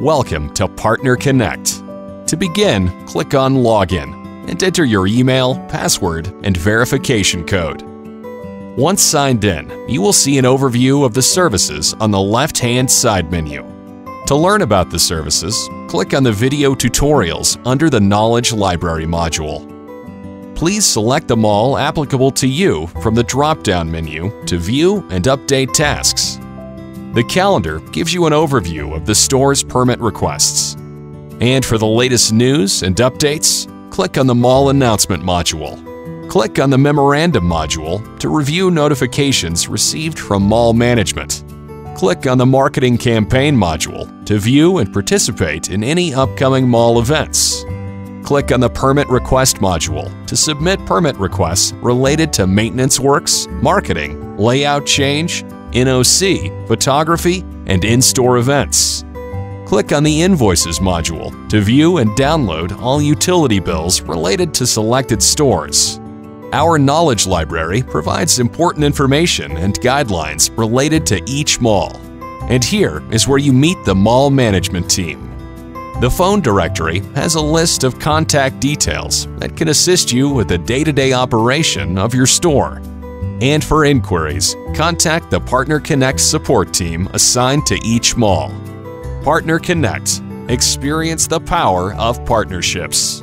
Welcome to Partner Connect. To begin, click on Login and enter your email, password, and verification code. Once signed in, you will see an overview of the services on the left-hand side menu. To learn about the services, click on the video tutorials under the Knowledge Library module. Please select the mall applicable to you from the drop-down menu to view and update tasks. The calendar gives you an overview of the store's permit requests. And for the latest news and updates, click on the Mall Announcement module. Click on the Memorandum module to review notifications received from mall management. Click on the Marketing Campaign module to view and participate in any upcoming mall events. Click on the Permit Request module to submit permit requests related to maintenance works, marketing, layout change, NOC, photography, and in-store events. Click on the Invoices module to view and download all utility bills related to selected stores. Our Knowledge Library provides important information and guidelines related to each mall. And here is where you meet the mall management team. The phone directory has a list of contact details that can assist you with the day-to-day operation of your store. And for inquiries, contact the Partner Connect support team assigned to each mall. Partner Connect. Experience the power of partnerships.